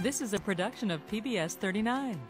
This is a production of PBS 39.